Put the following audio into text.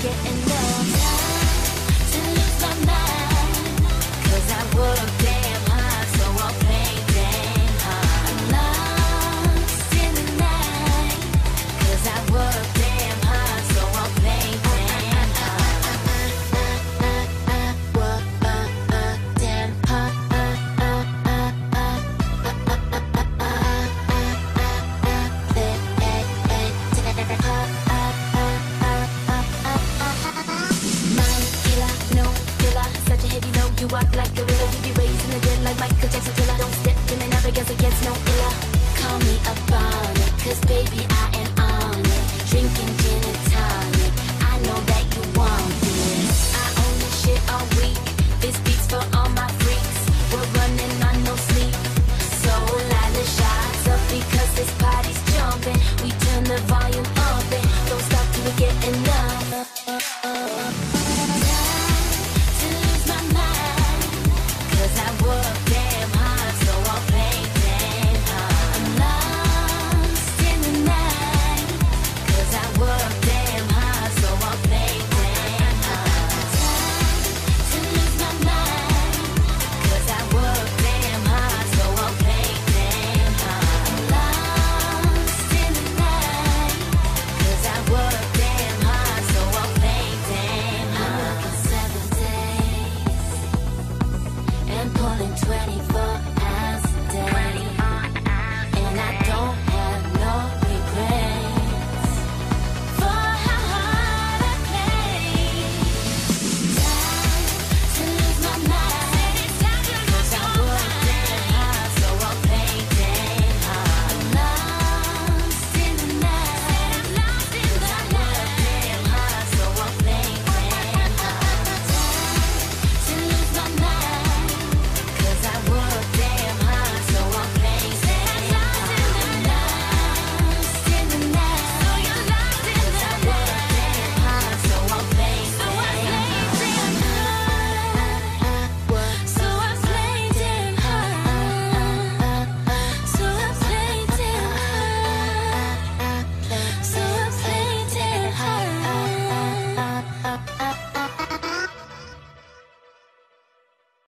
get in walk like a gorilla. You be raising the dead like Michael Jackson till I don't step in and never guess against no killer. Call me a it, cause baby I am on it. Drinking calling 24